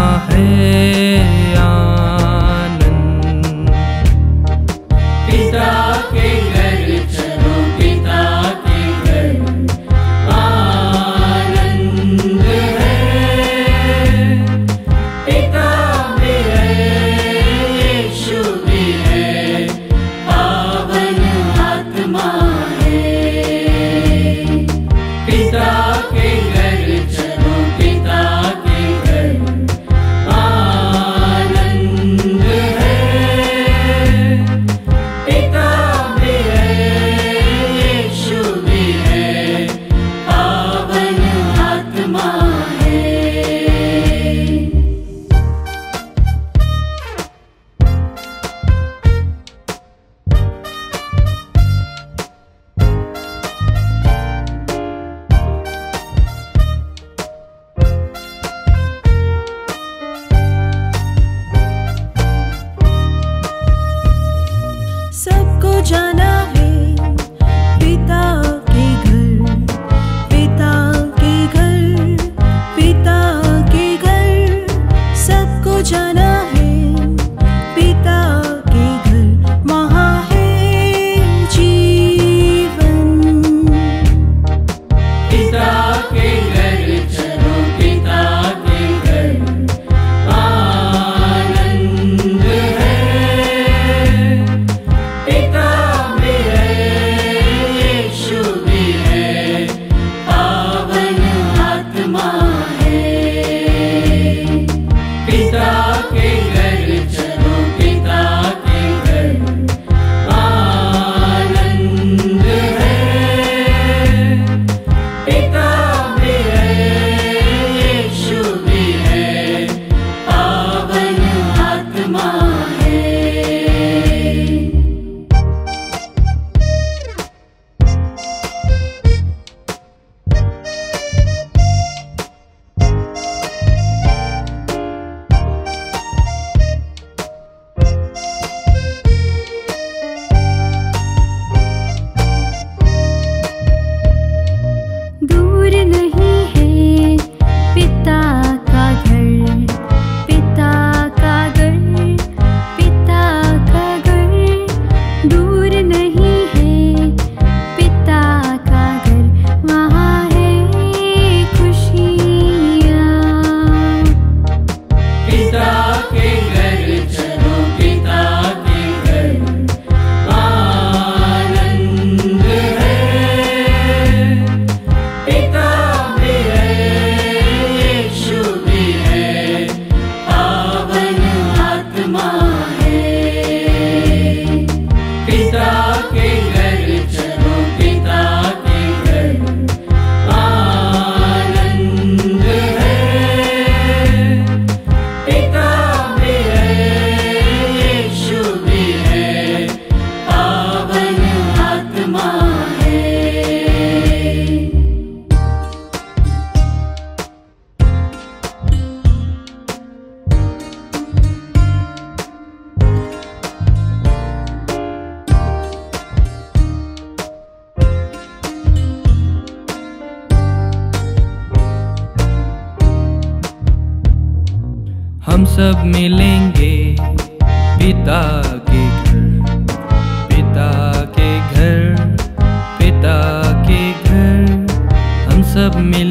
है जाना है। पिता के घर पिता के घर पिता के घर। सबको जाना है। सब मिलेंगे पिता के घर पिता के घर पिता के घर हम सब मिल